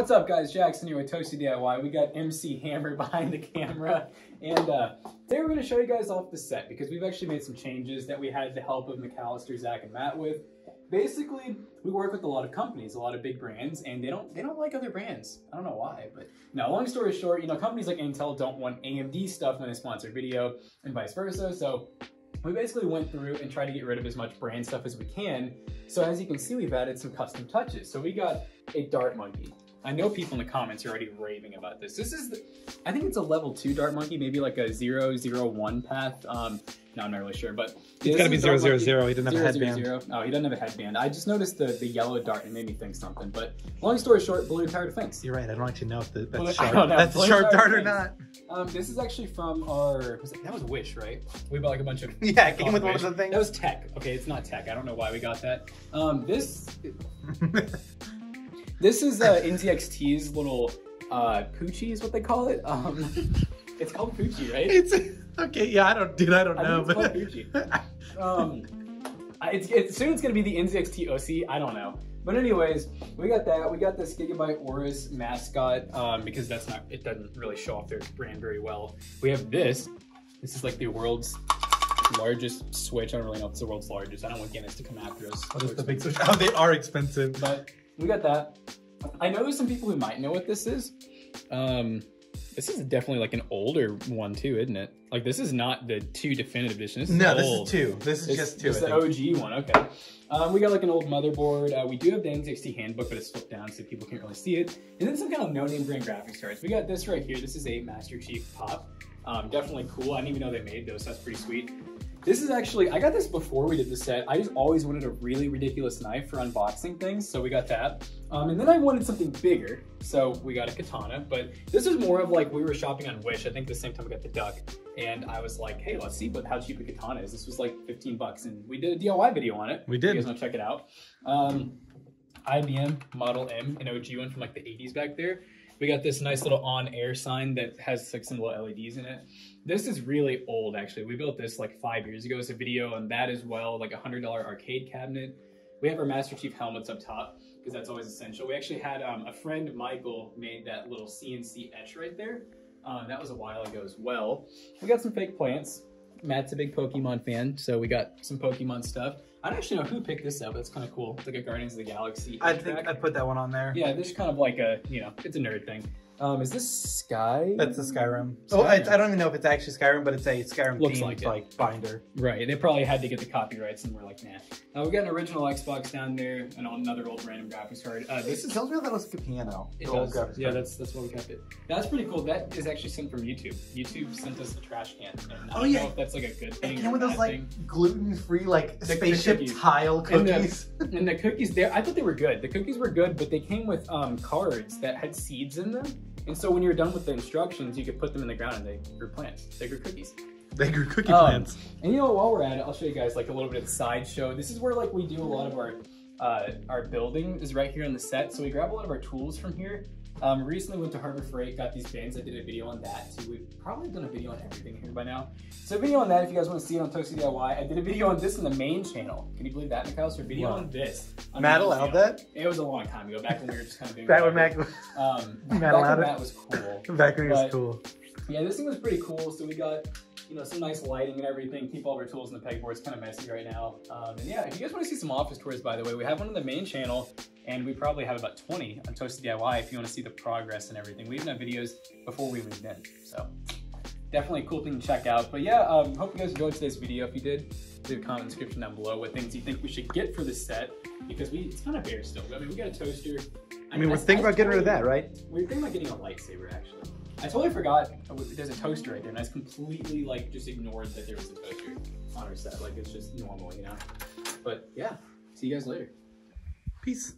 What's up guys, Jackson here with Toasty DIY. We got MC Hammer behind the camera and uh, today we're going to show you guys off the set because we've actually made some changes that we had the help of McAllister, Zach, and Matt with. Basically, we work with a lot of companies, a lot of big brands, and they don't they don't like other brands. I don't know why, but no, long story short, you know, companies like Intel don't want AMD stuff when they sponsor video and vice versa, so we basically went through and tried to get rid of as much brand stuff as we can. So as you can see, we've added some custom touches. So we got a dart monkey. I know people in the comments are already raving about this. This is, the, I think it's a level two dart monkey, maybe like a zero zero one path. Um, no, I'm not really sure, but it's gotta be zero zero zero. He doesn't have a headband. Zero, zero. Oh, he doesn't have a headband. I just noticed the the yellow dart and it made me think something. But long story short, Bloons Tower Defense. You're right. I don't actually know if the, that's sharp. That's a sharp dart or not. Um, this is actually from our. Was it, that was Wish, right? We bought like a bunch of. Yeah, it came with one of the things. That was Tech. Okay, it's not Tech. I don't know why we got that. Um, this. This is uh, NZXT's little uh, Poochie is what they call it. Um, it's called Poochie, right? It's okay. Yeah, I don't, dude. I don't I know. It's called Poochie. um, it's, it's soon it's gonna be the NZXT OC. I don't know. But anyways, we got that. We got this Gigabyte Aorus mascot um, because that's not. It doesn't really show off their brand very well. We have this. This is like the world's largest switch. I don't really know if it's the world's largest. I don't want Guinness to come after us. What is the big switch? Oh, they are expensive. But we got that. I know there's some people who might know what this is. Um, this is definitely like an older one too, isn't it? Like this is not the two definitive edition. This no, old. this is two. This is it's, just two. It's the OG one. Okay. Um, we got like an old motherboard. Uh, we do have the NZXT handbook, but it's flipped down so people can't really see it. And then some kind of no-name brand graphics cards. We got this right here. This is a Master Chief Pop. Um, definitely cool. I didn't even know they made those. That's pretty sweet. This is actually, I got this before we did the set. I just always wanted a really ridiculous knife for unboxing things, so we got that. Um, and then I wanted something bigger, so we got a katana. But this is more of like, we were shopping on Wish, I think the same time we got the duck. And I was like, hey, let's see but how cheap a katana is. This was like 15 bucks, and we did a DIY video on it. We did. You guys wanna check it out. Um, IBM Model M, an OG one from like the 80s back there. We got this nice little on-air sign that has some little LEDs in it. This is really old, actually. We built this like five years ago. as a video and that as well, like a $100 arcade cabinet. We have our Master Chief helmets up top because that's always essential. We actually had um, a friend, Michael, made that little CNC etch right there. Um, that was a while ago as well. We got some fake plants. Matt's a big Pokemon fan, so we got some Pokemon stuff. I don't actually know who picked this up. That's kind of cool. It's like a Guardians of the Galaxy. I think I put that one on there. Yeah, this is kind of like a, you know, it's a nerd thing. Um, is this Sky? That's the Skyrim. Skyrim. Oh, I, I, don't even know if it's actually Skyrim, but it's a Skyrim Looks themed like, like, binder. Right. They probably had to get the copyrights, and we're like, nah. Uh, we got an original Xbox down there, and another old random graphics card. Uh, this it tells me that looks like a piano. It does. Yeah, that's that's what we kept it. That's pretty cool. That is actually sent from YouTube. YouTube sent us a trash can. And I oh yeah. that's like a good thing. It came with those like gluten-free like the, spaceship the tile cookies. And the, and the cookies there, I thought they were good. The cookies were good, but they came with um, cards that had seeds in them. And so when you're done with the instructions, you could put them in the ground and they grew plants. They grew cookies. They grew cookie um, plants. And you know, while we're at it, I'll show you guys like a little bit of sideshow. This is where like we do a lot of our uh, our building is right here on the set. So we grab a lot of our tools from here. Um, recently went to Harbor Freight, got these bins. I did a video on that too. We've probably done a video on everything here by now. So a video on that if you guys want to see it on Toasty DIY. I did a video on this in the main channel. Can you believe that, Nicholas? Or video wow. on this. On Matt allowed that? It was a long time ago, back when we were just kind of doing Back when Matt, um, Matt allowed it? Matt was cool. back when he was cool. Yeah, this thing was pretty cool. So we got you know, some nice lighting and everything. Keep all of our tools in the pegboard. It's kind of messy right now. Um, and yeah, if you guys want to see some office tours, by the way, we have one on the main channel and we probably have about 20 on Toasty DIY if you want to see the progress and everything. We even have videos before we moved in. So definitely a cool thing to check out. But yeah, um, hope you guys enjoyed today's video. If you did, leave a comment description down below what things you think we should get for this set because we it's kind of bare still. I mean, we got a toaster. I mean, we're thinking about getting rid of that, right? We're thinking about getting a lightsaber, actually. I totally forgot there's a toaster right there, and I completely like just ignored that there was a toaster on our set. Like it's just normal, you know. But yeah, see you guys later. Peace.